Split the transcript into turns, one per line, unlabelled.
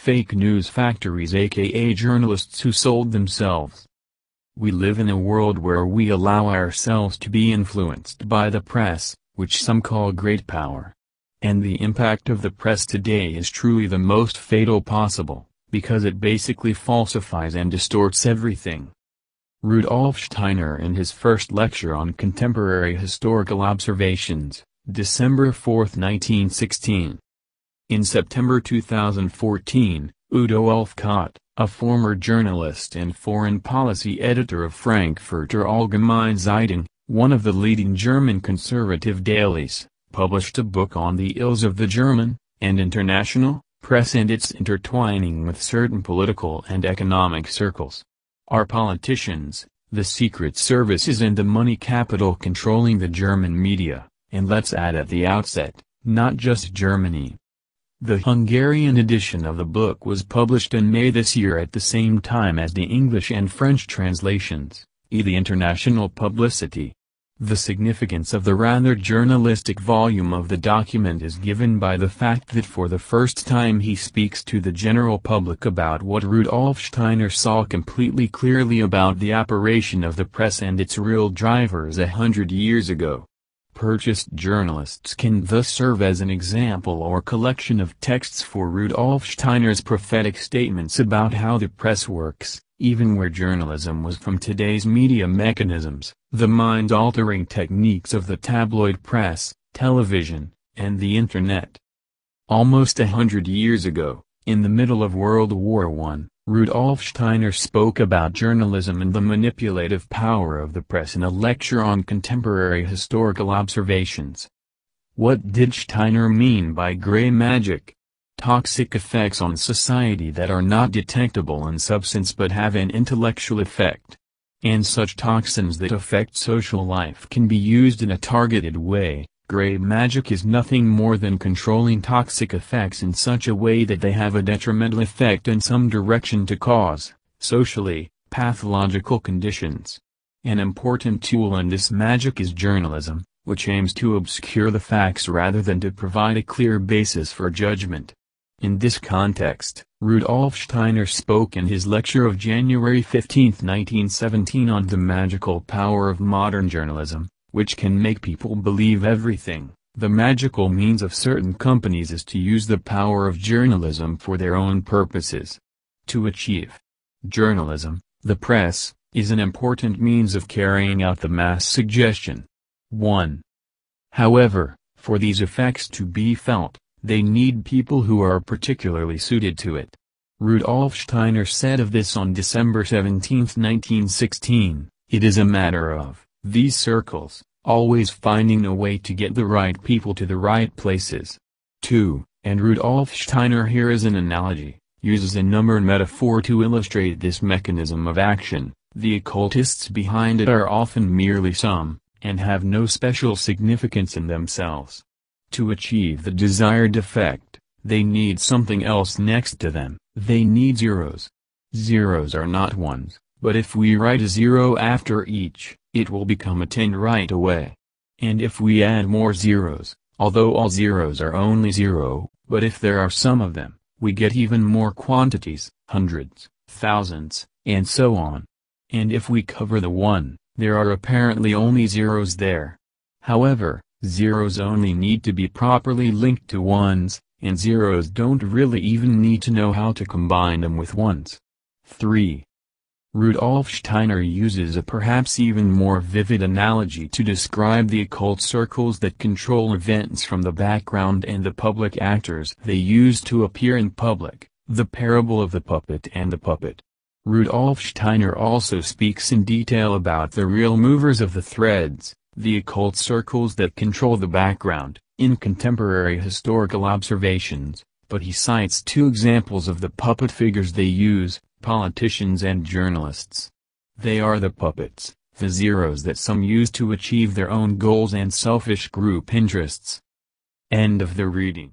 fake news factories aka journalists who sold themselves. We live in a world where we allow ourselves to be influenced by the press, which some call great power. And the impact of the press today is truly the most fatal possible, because it basically falsifies and distorts everything. Rudolf Steiner in his first lecture on contemporary historical observations, December 4, 1916. In September 2014, Udo Ulfkotte, a former journalist and foreign policy editor of Frankfurter Allgemeine Zeitung, one of the leading German conservative dailies, published a book on the ills of the German, and international, press and its intertwining with certain political and economic circles. Our politicians, the secret services and the money capital controlling the German media, and let's add at the outset, not just Germany. The Hungarian edition of the book was published in May this year at the same time as the English and French translations, e the international publicity. The significance of the rather journalistic volume of the document is given by the fact that for the first time he speaks to the general public about what Rudolf Steiner saw completely clearly about the operation of the press and its real drivers a hundred years ago. Purchased journalists can thus serve as an example or collection of texts for Rudolf Steiner's prophetic statements about how the press works, even where journalism was from today's media mechanisms, the mind-altering techniques of the tabloid press, television, and the Internet. Almost a hundred years ago, in the middle of World War I, Rudolf Steiner spoke about journalism and the manipulative power of the press in a lecture on contemporary historical observations. What did Steiner mean by gray magic? toxic effects on society that are not detectable in substance but have an intellectual effect. And such toxins that affect social life can be used in a targeted way. Gray magic is nothing more than controlling toxic effects in such a way that they have a detrimental effect in some direction to cause, socially, pathological conditions. An important tool in this magic is journalism, which aims to obscure the facts rather than to provide a clear basis for judgment. In this context, Rudolf Steiner spoke in his lecture of January 15, 1917 on the magical power of modern journalism, which can make people believe everything. The magical means of certain companies is to use the power of journalism for their own purposes. To achieve journalism, the press, is an important means of carrying out the mass suggestion. 1. However, for these effects to be felt, they need people who are particularly suited to it. Rudolf Steiner said of this on December 17, 1916, it is a matter of, these circles, always finding a way to get the right people to the right places. 2. And Rudolf Steiner here is an analogy, uses a number metaphor to illustrate this mechanism of action, the occultists behind it are often merely some, and have no special significance in themselves. To achieve the desired effect, they need something else next to them, they need zeros. Zeros are not ones, but if we write a zero after each, it will become a 10 right away. And if we add more zeros, although all zeros are only zero, but if there are some of them, we get even more quantities, hundreds, thousands, and so on. And if we cover the one, there are apparently only zeros there. However, Zeros only need to be properly linked to ones, and zeros don't really even need to know how to combine them with ones. 3. Rudolf Steiner uses a perhaps even more vivid analogy to describe the occult circles that control events from the background and the public actors they use to appear in public, the parable of the puppet and the puppet. Rudolf Steiner also speaks in detail about the real movers of the threads, the occult circles that control the background, in contemporary historical observations, but he cites two examples of the puppet figures they use, politicians and journalists. They are the puppets, the zeros that some use to achieve their own goals and selfish group interests. End of the reading.